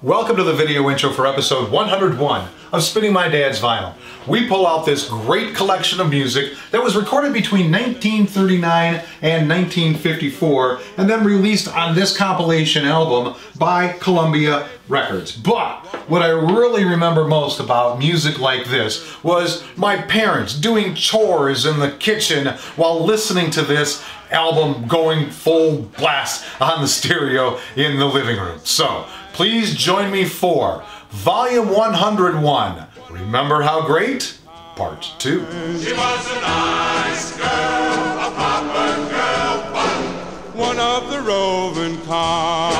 Welcome to the video intro for episode 101 of Spinning My Dad's Vinyl. We pull out this great collection of music that was recorded between 1939 and 1954 and then released on this compilation album by Columbia Records. But what I really remember most about music like this was my parents doing chores in the kitchen while listening to this album going full blast on the stereo in the living room. So please join me for Volume 101 Remember How Great? Part 2. She was a nice girl, a proper girl, one of the roving cars.